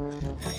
Mm-hmm.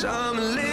some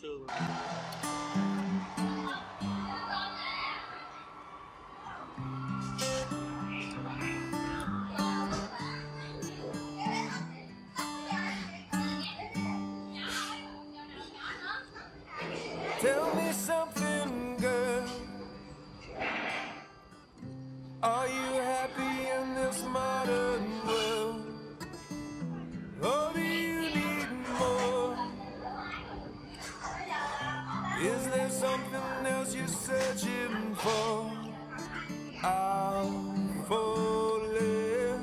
Tell me something, girl. Are you happy in this modern? searching for, I'm falling.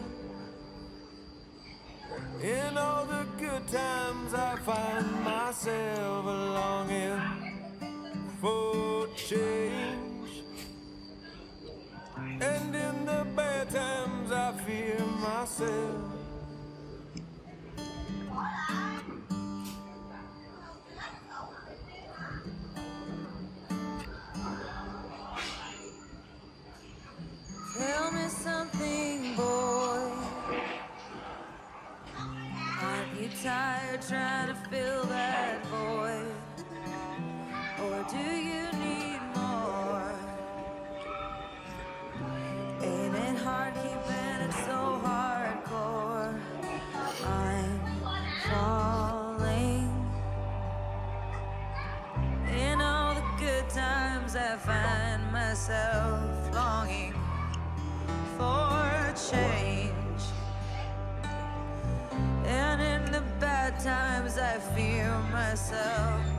In all the good times, I find myself. Myself.